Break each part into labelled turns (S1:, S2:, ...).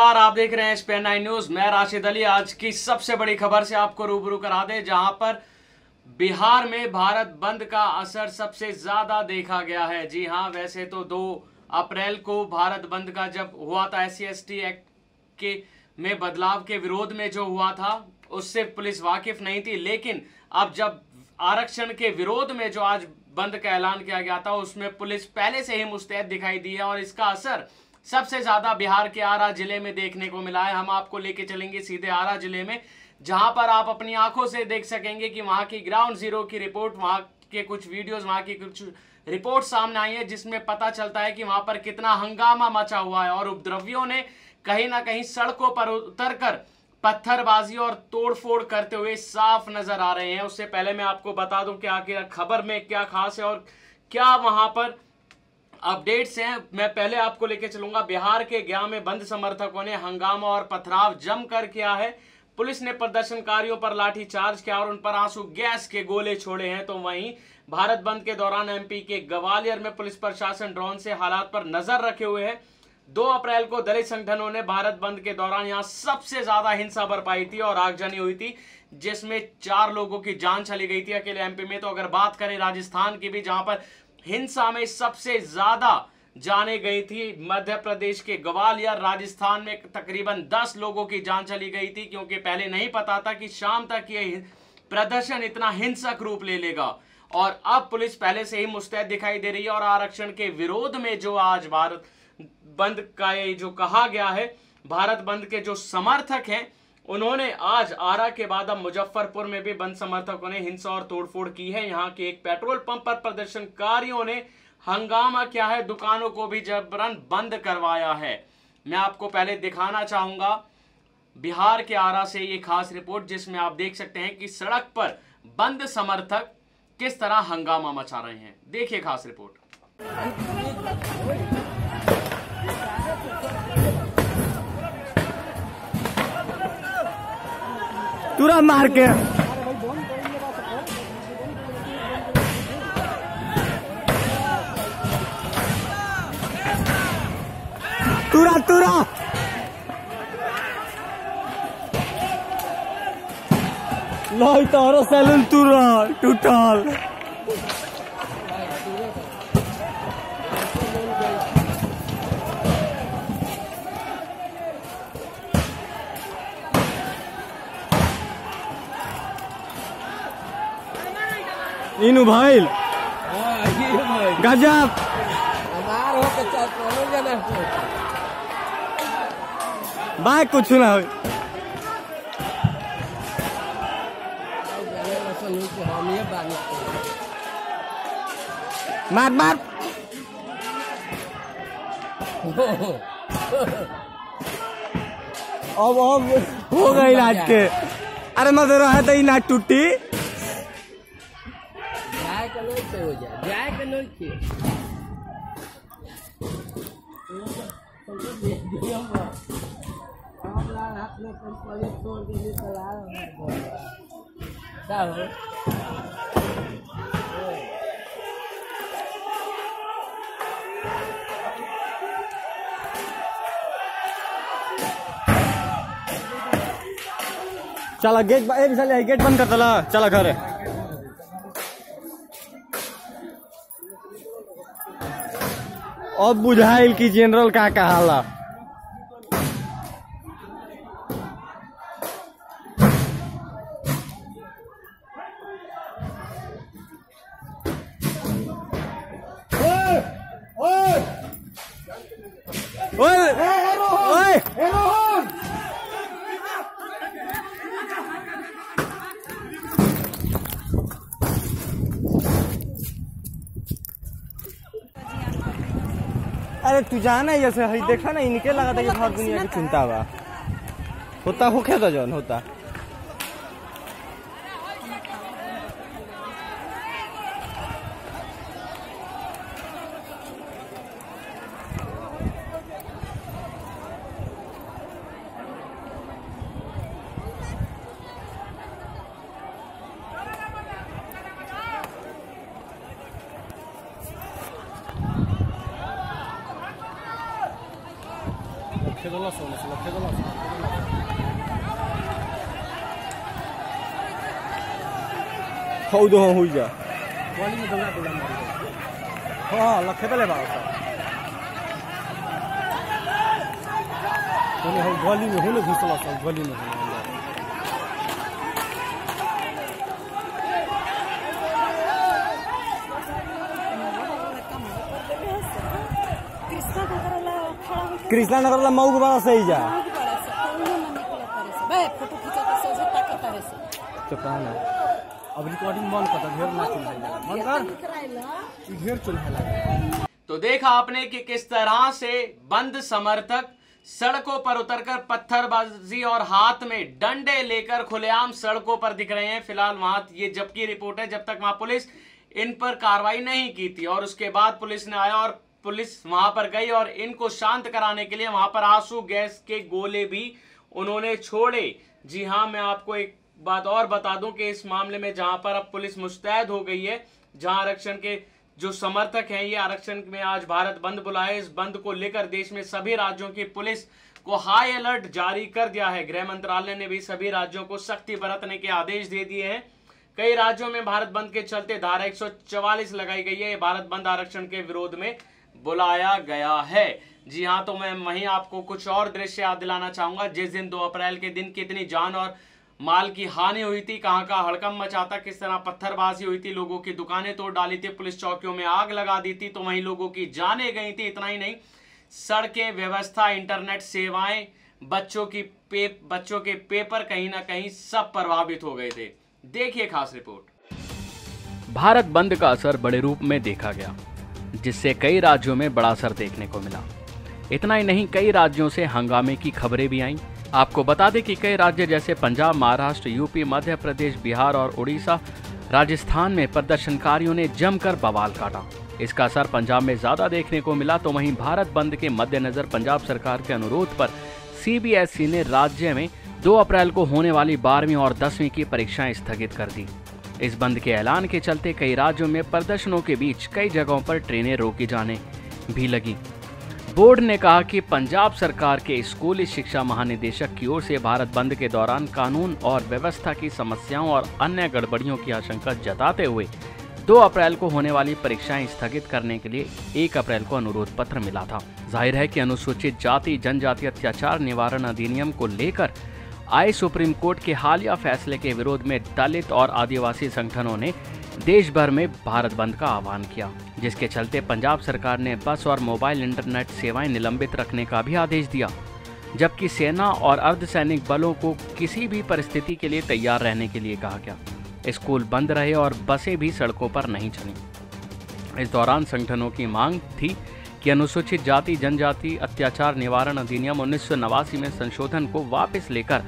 S1: नमस्कार, आप देख रहे हैं स्पेन नाइन न्यूज़ मैं राशिद अली। आज की सबसे बड़ी खबर से आपको रूबरू करा दे, जहाँ पर बिहार में भारत बंद का असर सबसे ज़्यादा देखा गया है। जी हाँ, वैसे तो दो अप्रैल को भारत बंद का जब हुआ था एस सी एक्ट के में बदलाव के विरोध में जो हुआ था, उससे पुलिस वाकिफ नहीं थी। लेकिन अब जब आरक्षण के विरोध में जो आज बंद का ऐलान किया गया था, उसमें पुलिस पहले से ही मुस्तैद दिखाई दी है और इसका असर सबसे ज़्यादा बिहार के आरा ज़िले में देखने को मिला है। हम आपको लेके चलेंगे सीधे आरा ज़िले में, जहाँ पर आप अपनी आँखों से देख सकेंगे कि वहाँ की ग्राउंड ज़ीरो की रिपोर्ट वहाँ के कुछ वीडियोस वहाँ की कुछ रिपोर्ट सामने आई है, जिसमें पता चलता है कि वहाँ पर कितना हंगामा मचा हुआ है। और उपद्रवियों ने कहीं ना कहीं सड़कों पर उतरकर पत्थरबाजी और तोड़फोड़ करते हुए साफ़ नज़र आ रहे हैं। उससे पहले मैं आपको बता दूँ कि आखिर खबर में क्या खास है और क्या वहाँ पर अपडेट्स हैं। मैं पहले आपको लेके चलूँगा। बिहार के गया में बंद समर्थकों ने हंगामा और पथराव जमकर किया है। पुलिस ने प्रदर्शनकारियों पर लाठी चार्ज किया और उन पर आँसू गैस के गोले छोड़े हैं। तो वहीं भारत बंद के दौरान एमपी के ग्वालियर में पुलिस प्रशासन ड्रोन से हालात पर नज़र रखे हुए है। दो अप्रैल को दलित संगठनों ने भारत बंद के दौरान यहाँ सबसे ज़्यादा हिंसा बरपाई थी और आगजनी हुई थी, जिसमें चार लोगों की जान चली गई थी। अकेले एमपी में तो अगर बात करें राजस्थान की भी, जहाँ पर हिंसा में सबसे ज़्यादा जाने गई थी मध्य प्रदेश के ग्वालियर राजस्थान में तकरीबन 10 लोगों की जान चली गई थी, क्योंकि पहले नहीं पता था कि शाम तक ये प्रदर्शन इतना हिंसक रूप ले लेगा। और अब पुलिस पहले से ही मुस्तैद दिखाई दे रही है और आरक्षण के विरोध में जो आज भारत बंद का ये जो कहा गया है, भारत बंद के जो समर्थक हैं उन्होंने आज आरा के बाद अब मुजफ्फरपुर में भी बंद समर्थकों ने हिंसा और तोड़फोड़ की है। यहाँ के एक पेट्रोल पंप पर प्रदर्शनकारियों ने हंगामा किया है। दुकानों को भी जबरन बंद करवाया है। मैं आपको पहले दिखाना चाहूँगा, बिहार के आरा से ये खास रिपोर्ट, जिसमें आप देख सकते हैं कि सड़क पर बंद समर्थक किस तरह हंगामा मचा रहे हैं। देखिए खास रिपोर्ट।
S2: तुरंत मार के। तुरा तुरा नहीं तारो सैलून तुरा टूटल। इनु भइल गजब।
S3: हो हो
S2: बाय कुछ ना हो
S3: हो
S2: मार मार। अब अब, हो गई आज के। अरे मत रहा तो ना टूटी। चला गेट ब- ए विशाल गेट बंद कर चला घर। अब बुझाइल की जनरल का कहाला ओए ओए। तू जाना हई देखा ना इनके लगा था कि हर दुनिया की चिंता बा। होता हो तो जौन, होता। लखेदला सोने से लखेदला हौ दो हो जा
S4: गली में दौड़ा दौड़ा मार
S2: हाँ लखेदले बा सब तने हम गली में होने घुसला सब गली में होने
S5: कृष्णा नगरला खड़ा होकर
S2: कृष्णा नगर ला मऊ के बड़ा सही जा तो अब रिकॉर्डिंग बंद कर ढेर ना चल बंद कर।
S5: निकराइला
S2: ई ढेर चल है
S6: तो देखा आपने कि किस तरह से बंद समर्थक सड़कों पर उतरकर पत्थरबाजी और हाथ में डंडे लेकर खुलेआम सड़कों पर दिख रहे हैं। फ़िलहाल वहाँ ये जबकि रिपोर्ट है जब तक वहाँ पुलिस इन पर कार्रवाई नहीं की थी और उसके बाद पुलिस ने आया और पुलिस वहाँ पर गई और इनको शांत कराने के लिए वहाँ पर आँसू गैस के गोले भी उन्होंने छोड़े। जी हाँ मैं आपको एक बात और बता दूँ कि इस मामले में जहाँ पर अब पुलिस मुस्तैद हो गई है, जहाँ आरक्षण के जो समर्थक हैं, ये आरक्षण में आज भारत बंद बुलाए। इस बंद को लेकर देश में सभी राज्यों की पुलिस को हाई अलर्ट जारी कर दिया है। गृह मंत्रालय ने भी सभी राज्यों को सख्ती बरतने के आदेश दे दिए हैं। कई राज्यों में भारत बंद के चलते धारा 144 लगाई गई है। भारत बंद आरक्षण के विरोध में बुलाया गया है। जी हाँ तो मैं वहीं आपको कुछ और दृश्य याद दिलाना चाहूँगा। जिस दिन 2 अप्रैल के दिन कितनी जान और माल की हानि हुई थी, कहाँ का हड़कम मचा था, किस तरह पत्थरबाजी हुई थी, लोगों की दुकानें तोड़ डाली थी, पुलिस चौकियों में आग लगा दी थी तो वहीं लोगों की जाने गई थी, इतना ही नहीं। सड़कें, व्यवस्था, इंटरनेट, सेवाएँ, बच्चों की पे, बच्चों के पेपर कहीं ना कहीं सब प्रभावित हो गए थे। देखिए खास रिपोर्ट।
S1: भारत बंद का असर बड़े रूप में देखा गया। जिससे कई राज्यों में बड़ा असर देखने को मिला। इतना ही नहीं, कई राज्यों से हंगामे की खबरें भी आईं। आपको बता दें कि कई राज्य जैसे पंजाब, महाराष्ट्र, यूपी, मध्य प्रदेश, बिहार और उड़ीसा राजस्थान में प्रदर्शनकारियों ने जमकर बवाल काटा। इसका असर पंजाब में ज़्यादा देखने को मिला तो वहीं भारत बंद के मद्देनजर पंजाब सरकार के अनुरोध पर सीबीएसई ने राज्य में 2 अप्रैल को होने वाली बारहवीं और दसवीं की परीक्षाएँ स्थगित कर दी। इस बंद के ऐलान के चलते कई राज्यों में प्रदर्शनों के बीच कई जगहों पर ट्रेनें रोकी जाने भी लगी। बोर्ड ने कहा कि पंजाब सरकार के स्कूली शिक्षा महानिदेशक की ओर से भारत बंद के दौरान कानून और व्यवस्था की समस्याओं और अन्य गड़बड़ियों की आशंका जताते हुए 2 अप्रैल को होने वाली परीक्षाएँ स्थगित करने के लिए 1 अप्रैल को अनुरोध पत्र मिला था। ज़ाहिर है कि अनुसूचित जाति, जनजाति अत्याचार निवारण अधिनियम को लेकर आए सुप्रीम कोर्ट के हालिया फैसले के विरोध में दलित और आदिवासी संगठनों ने देश भर में भारत बंद का आह्वान किया, जिसके चलते पंजाब सरकार ने बस और मोबाइल इंटरनेट सेवाएँ निलंबित रखने का भी आदेश दिया, जबकि सेना और अर्धसैनिक बलों को किसी भी परिस्थिति के लिए तैयार रहने के लिए कहा गया। स्कूल बंद रहे और बसें भी सड़कों पर नहीं चली। इस दौरान संगठनों की मांग थी कि अनुसूचित जाति, जनजाति, अत्याचार निवारण अधिनियम उन्नीस सौ नवासी में संशोधन को वापस लेकर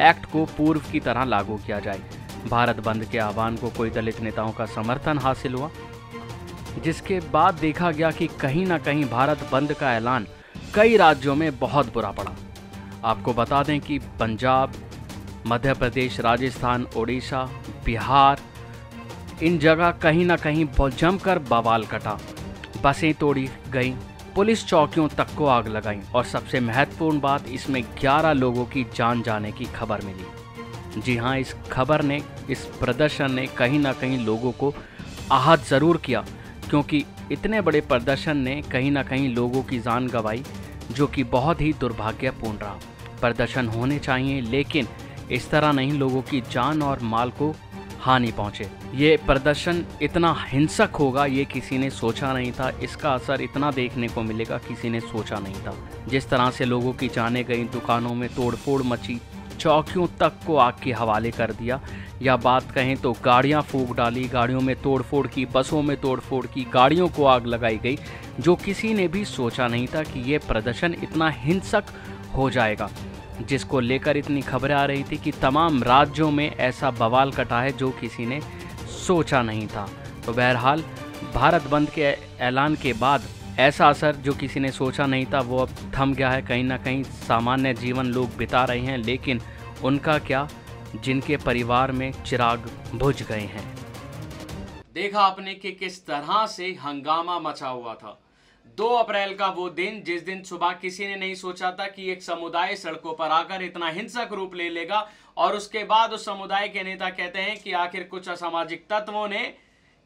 S1: एक्ट को पूर्व की तरह लागू किया जाए। भारत बंद के आह्वान को कोई दलित नेताओं का समर्थन हासिल हुआ, जिसके बाद देखा गया कि कहीं ना कहीं भारत बंद का ऐलान कई राज्यों में बहुत बुरा पड़ा। आपको बता दें कि पंजाब, मध्य प्रदेश, राजस्थान, ओडिशा, बिहार, इन जगह कहीं ना कहीं जमकर बवाल कटा। बसें तोड़ी गईं पुलिस चौकियों तक को आग लगाई और सबसे महत्वपूर्ण बात, इसमें 11 लोगों की जान जाने की खबर मिली। जी हाँ इस खबर ने, इस प्रदर्शन ने कहीं ना कहीं लोगों को आहत ज़रूर किया, क्योंकि इतने बड़े प्रदर्शन ने कहीं ना कहीं लोगों की जान गंवाई, जो कि बहुत ही दुर्भाग्यपूर्ण रहा। प्रदर्शन होने चाहिए, लेकिन इस तरह नहीं, लोगों की जान और माल को हानि पहुँचे। ये प्रदर्शन इतना हिंसक होगा, ये किसी ने सोचा नहीं था। इसका असर इतना देखने को मिलेगा, किसी ने सोचा नहीं था। जिस तरह से लोगों की जाने गई, दुकानों में तोड़फोड़ मची, चौकियों तक को आग के हवाले कर दिया, या बात कहें तो गाड़ियाँ फूक डाली, गाड़ियों में तोड़फोड़ की, बसों में तोड़फोड़ की, गाड़ियों को आग लगाई गई, जो किसी ने भी सोचा नहीं था कि ये प्रदर्शन इतना हिंसक हो जाएगा। जिसको लेकर इतनी खबरें आ रही थी कि तमाम राज्यों में ऐसा बवाल कटा है जो किसी ने सोचा नहीं था। तो बहरहाल, भारत बंद के ऐलान के बाद ऐसा असर जो किसी ने सोचा नहीं था, वो अब थम गया है। कहीं ना कहीं सामान्य जीवन लोग बिता रहे हैं, लेकिन उनका क्या? जिनके परिवार में चिराग बुझ गए हैं।
S6: देखा आपने कि किस तरह से हंगामा मचा हुआ था।
S1: दो अप्रैल का वो दिन, जिस दिन सुबह किसी ने नहीं सोचा था कि एक समुदाय सड़कों पर आकर इतना हिंसक रूप ले लेगा और उसके बाद उस समुदाय के नेता कहते हैं कि आखिर कुछ असामाजिक तत्वों ने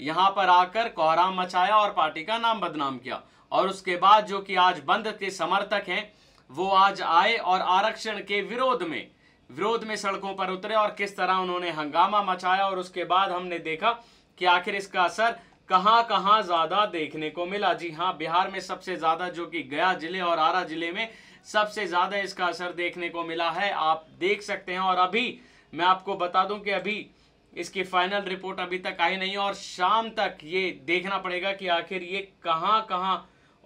S1: यहाँ पर आकर कोहराम मचाया और पार्टी का नाम बदनाम किया। और उसके बाद जो कि आज बंद के समर्थक हैं, वो आज आए और आरक्षण के विरोध में विरोध में सड़कों पर उतरे और किस तरह उन्होंने हंगामा मचाया और उसके बाद हमने देखा कि आखिर इसका असर कहाँ कहाँ ज़्यादा देखने को मिला? जी हाँ बिहार में सबसे ज़्यादा जो कि गया ज़िले और आरा ज़िले में सबसे ज़्यादा इसका असर देखने को मिला है। आप देख सकते हैं और अभी मैं आपको बता दूँ कि अभी इसकी फाइनल रिपोर्ट अभी तक आई नहीं और शाम तक ये देखना पड़ेगा कि आखिर ये कहाँ कहाँ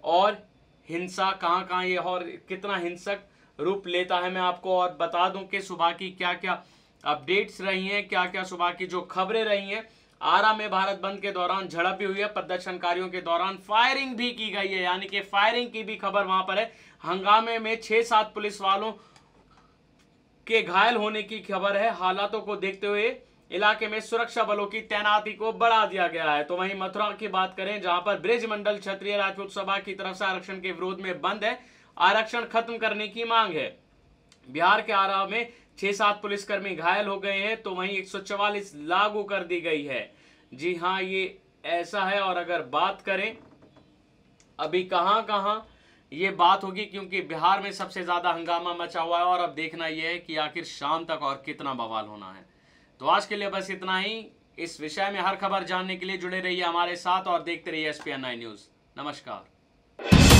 S1: और हिंसा कहाँ कहाँ ये और कितना हिंसक रूप लेता है मैं आपको और बता दूँ कि सुबह की क्या क्या अपडेट्स रही हैं क्या क्या सुबह की जो खबरें रही हैं आरा में भारत बंद के दौरान झड़प भी हुई है, प्रदर्शनकारियों के दौरान फायरिंग भी की गई है, यानी कि फायरिंग की भी खबर वहाँ पर है। हंगामे में छह सात पुलिस वालों के घायल होने की खबर है। हालातों को देखते हुए इलाके में सुरक्षा बलों की तैनाती को बढ़ा दिया गया है। तो वहीं मथुरा की बात करें, जहाँ पर ब्रिज मंडल क्षत्रिय राजपूत सभा की तरफ़ से आरक्षण के विरोध में बंद है। आरक्षण खत्म करने की मांग है। बिहार के आरा में छह सात पुलिसकर्मी घायल हो गए हैं तो वहीं 144 लागू कर दी गई है। जी हाँ ये ऐसा है, और अगर बात करें, अभी कहाँ कहाँ ये बात होगी, क्योंकि बिहार में सबसे ज़्यादा हंगामा मचा हुआ है, और अब देखना यह है कि आखिर शाम तक और कितना बवाल होना है। तो आज के लिए बस इतना ही। इस विषय में हर खबर जानने के लिए जुड़े रहिए हमारे साथ, और देखते रहिए एस पी न्यूज़। नमस्कार।